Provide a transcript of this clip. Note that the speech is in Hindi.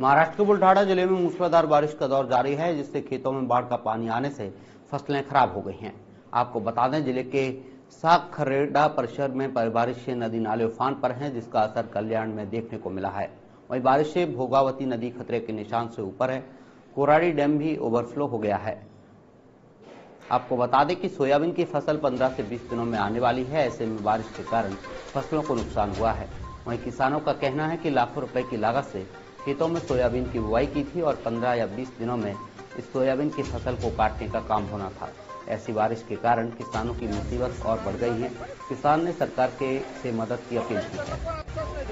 महाराष्ट्र के बुल्ढाड़ा ज़िले में मूसलाधार बारिश का दौर जारी है, जिससे खेतों में बाढ़ का पानी आने से फ़सलें खराब हो गई हैं। आपको बता दें, ज़िले के साखरेडा परिसर में बारिश से नदी नाले उफान पर हैं, जिसका असर कल्याण में देखने को मिला है। वहीं बारिश से भोगावती नदी खतरे के निशान से ऊपर है। कोराड़ी डैम भी ओवरफ्लो हो गया है। आपको बता दें कि सोयाबीन की फ़सल 15 से 20 दिनों में आने वाली है। ऐसे में बारिश के कारण फ़सलों को नुकसान हुआ है। वहीं किसानों का कहना है कि लाखों रुपए की लागत से खेतों में सोयाबीन की बुआई की थी और 15 या 20 दिनों में इस सोयाबीन की फ़सल को काटने का काम होना था। ऐसी बारिश के कारण किसानों की मुसीबत और बढ़ गई है। किसान ने सरकार के से मदद की अपील की है।